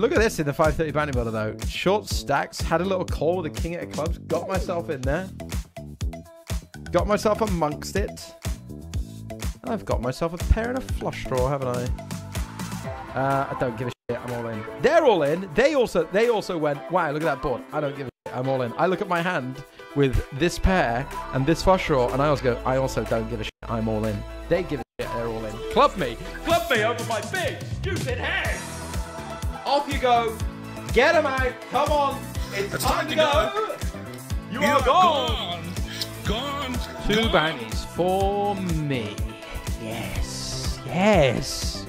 look at this in the 530 bounty builder though. Short stacks, had a little call with a king of clubs, got myself in there. Got myself amongst it. I've got myself a pair and a flush draw, haven't I? Uh, I don't give a shit. I'm all in. They're all in. They also they also went, wow, look at that board. I don't give a shit. I'm all in. I look at my hand with this pair and this flush draw, and I also go, I also don't give a shit. I'm all in. They give a shit. They're all in. Club me. Club me over my big, stupid head. Off you go. Get him out. Come on. It's, It's time, to go. You, are gone. Gone. Two Gone. bounties for me. Yes. Yes.